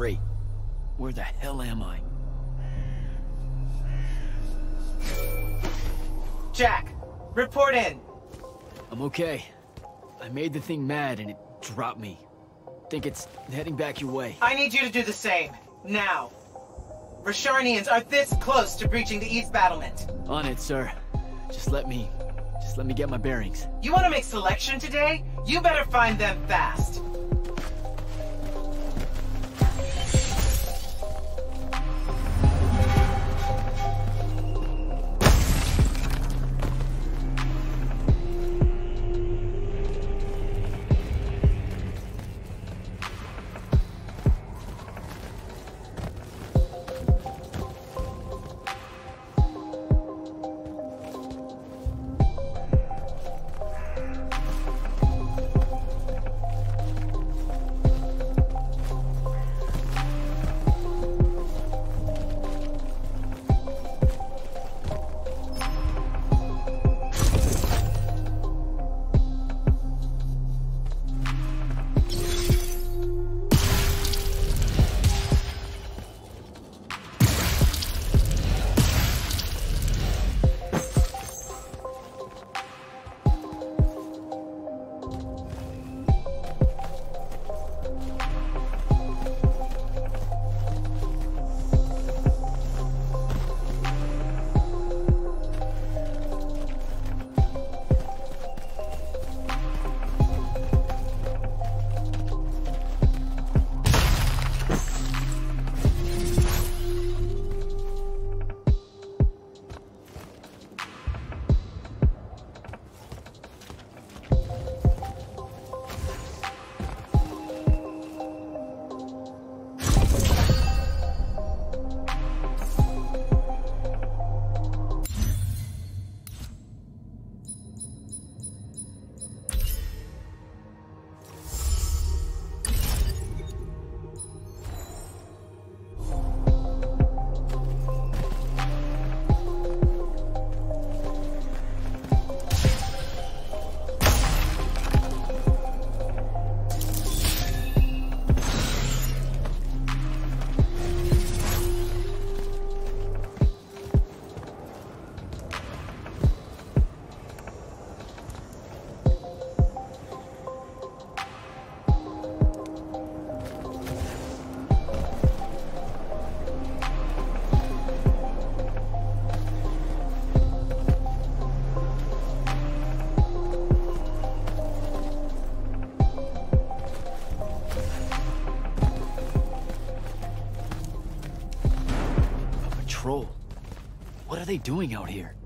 Great. Where the hell am I? Jack, report in. I'm okay. I made the thing mad and it dropped me. Think it's heading back your way. I need you to do the same. Now. Rasharnians are this close to breaching the East battlement. On it, sir. Just let me... Just let me get my bearings. You want to make selection today? You better find them fast. They doing out here?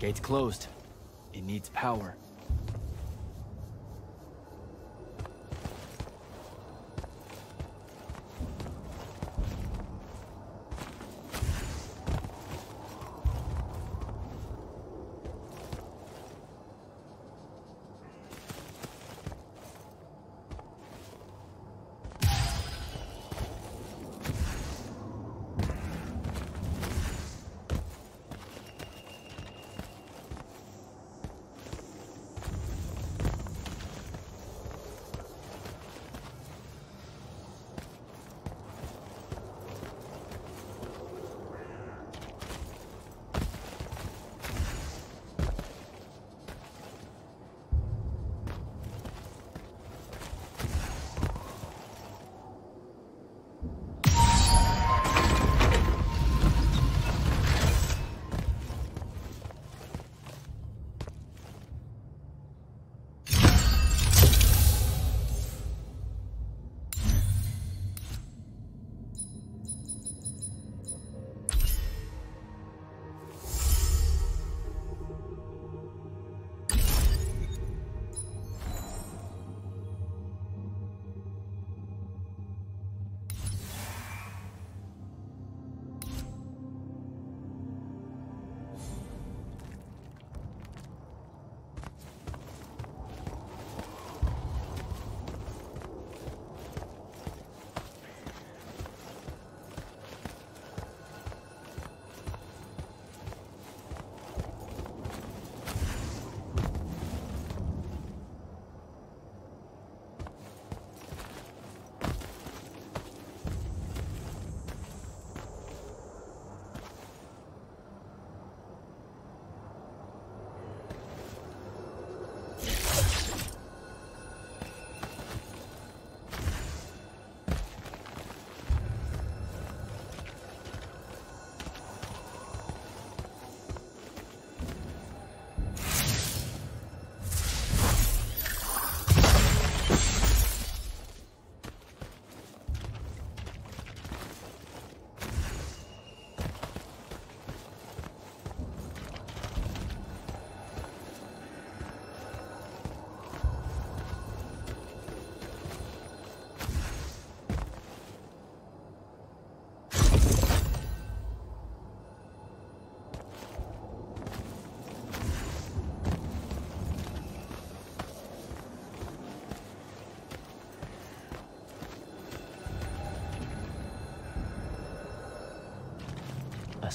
Gate's closed. It needs power.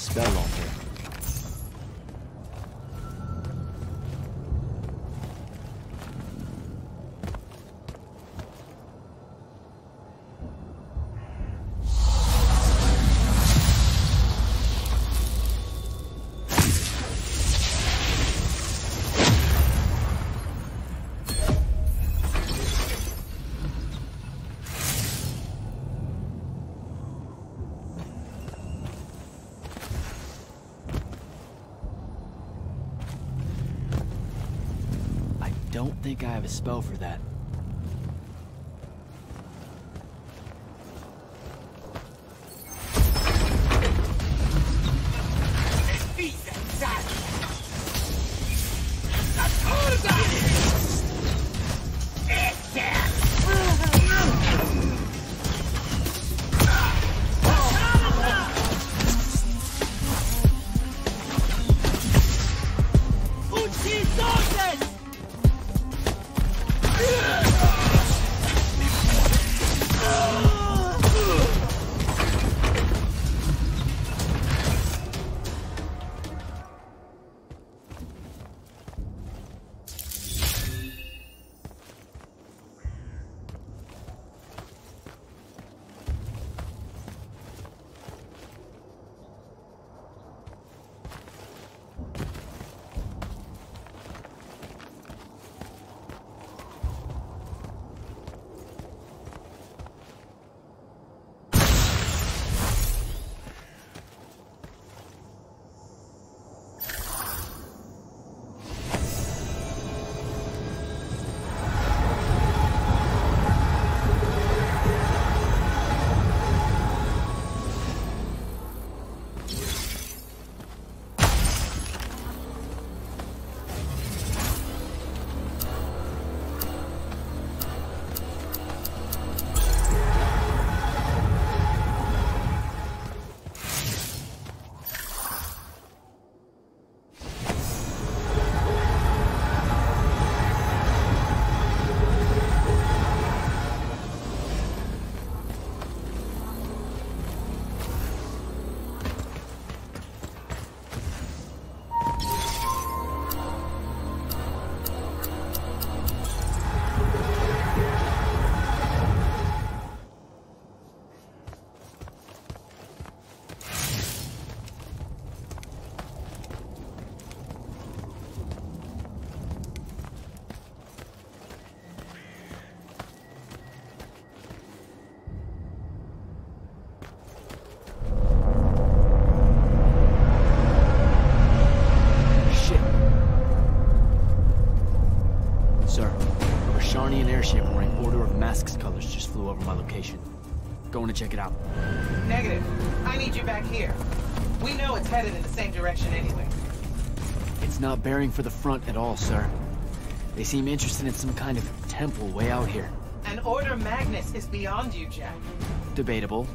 Spell on don't think I have a spell for that. Check it out. Negative. I need you back here. We know it's headed in the same direction anyway. It's not bearing for the front at all, sir. They seem interested in some kind of temple way out here. An Order Magnus is beyond you, Jack. Debatable.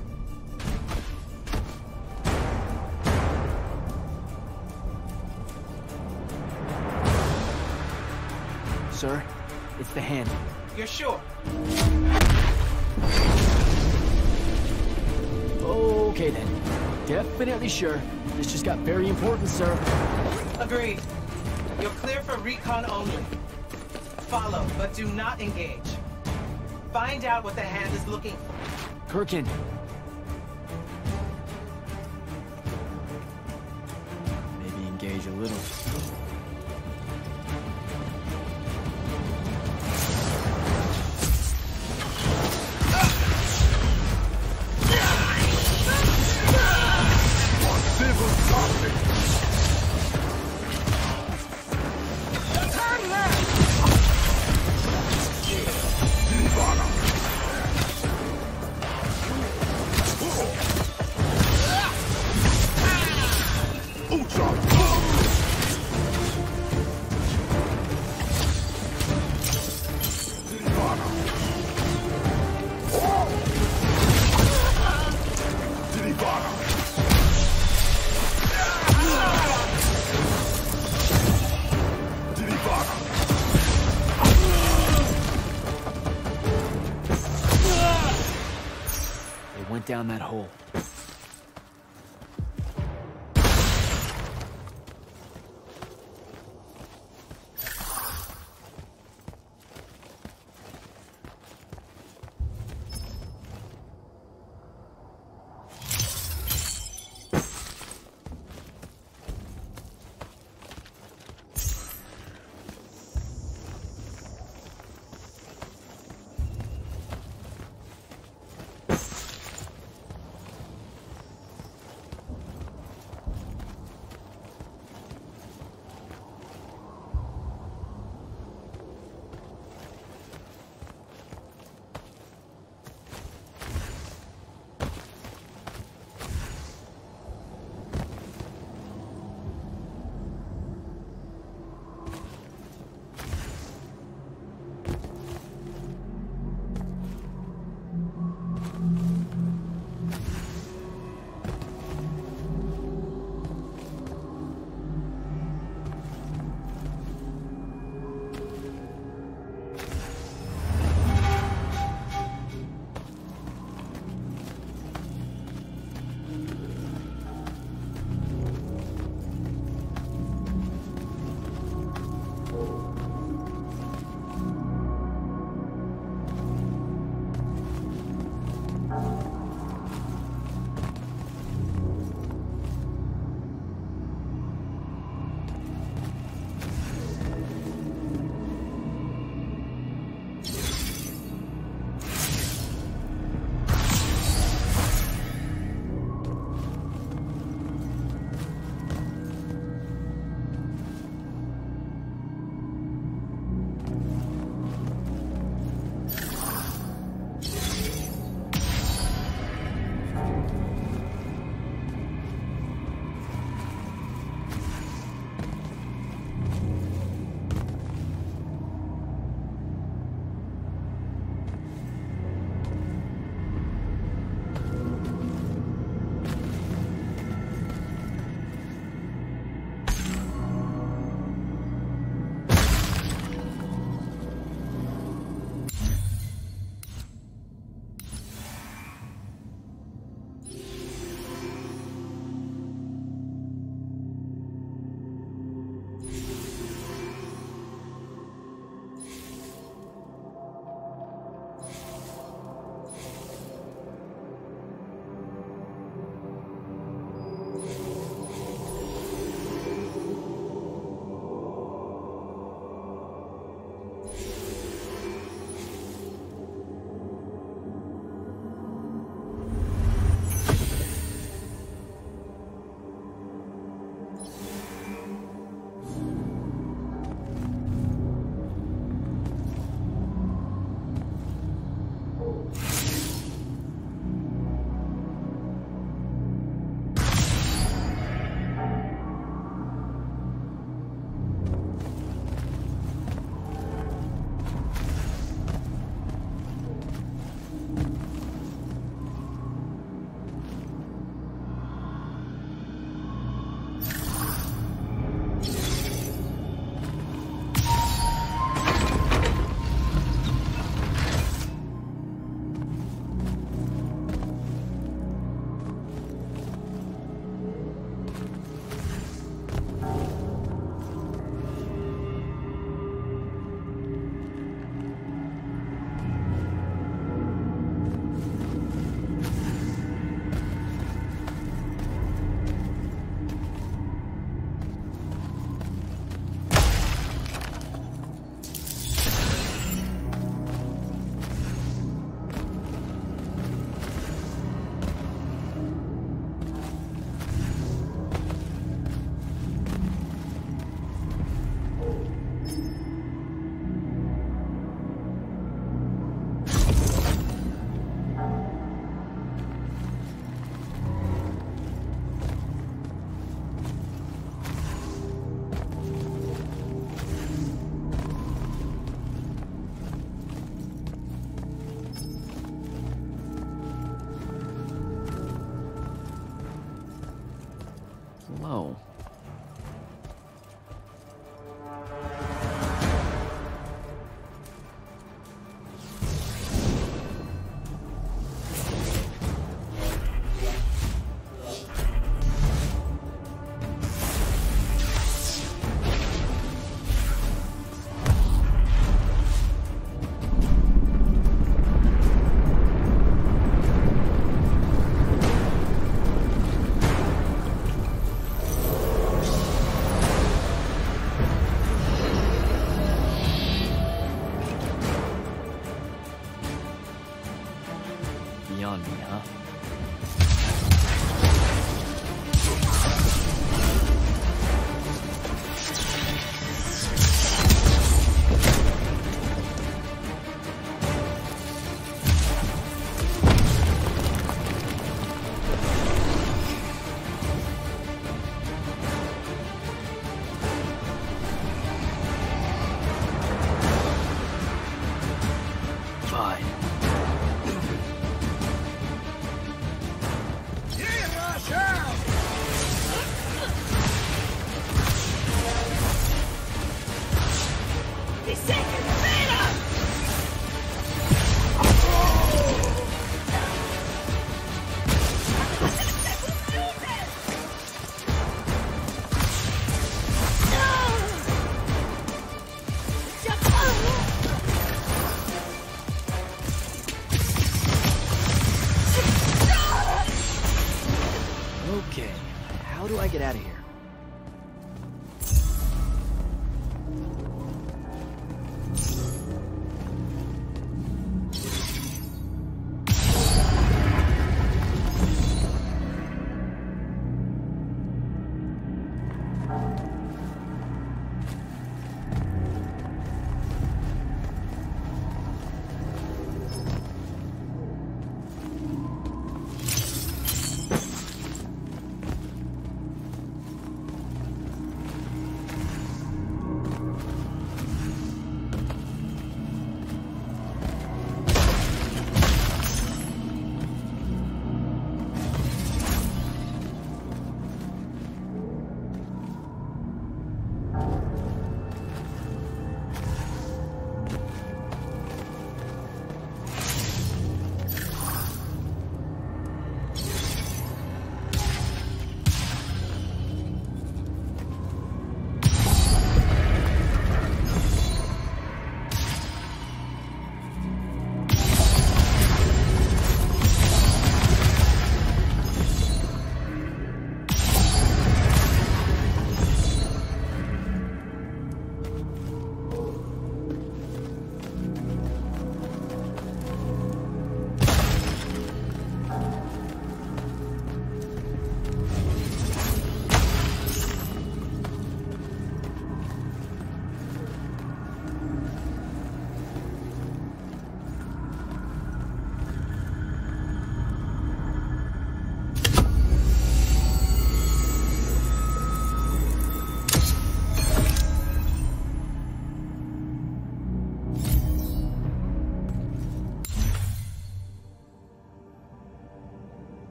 Sir, it's the hand. You're sure? Okay then. Definitely sure. This just got very important, sir. Agreed. You're clear for recon only. Follow, but do not engage. Find out what the hand is looking for. Kirkan. Maybe engage a little. Down that hole.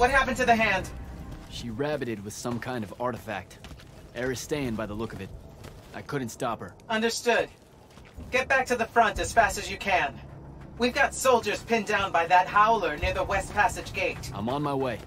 What happened to the hand? She rabbited with some kind of artifact. Aristean by the look of it. I couldn't stop her. Understood. Get back to the front as fast as you can. We've got soldiers pinned down by that howler near the West Passage gate. I'm on my way.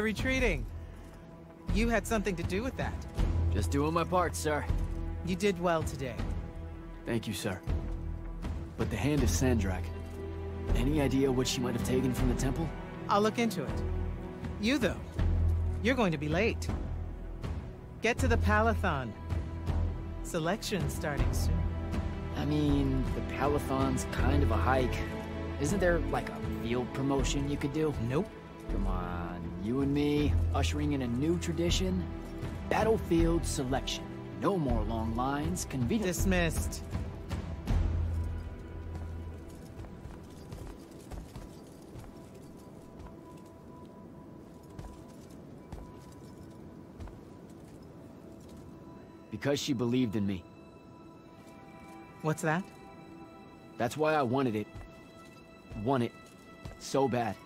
They're retreating. You had something to do with that. Just doing my part, sir. You did well today. Thank you, sir. But the hand is Sandrak. Any idea what she might have taken from the temple? I'll look into it. You, though, you're going to be late. Get to the Palathon. Selection's starting soon. I mean, the Palathon's kind of a hike. Isn't there, like, a field promotion you could do? Nope. Come on, you and me, ushering in a new tradition? Battlefield selection. No more long lines, convenient... Dismissed. Because she believed in me. What's that? That's why I wanted it. Want it. So bad.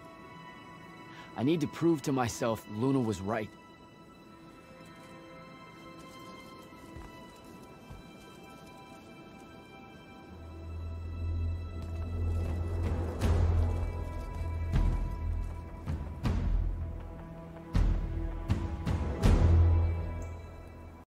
I need to prove to myself Luna was right.